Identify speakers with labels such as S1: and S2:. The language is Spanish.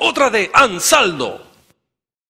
S1: otra de Ansaldo.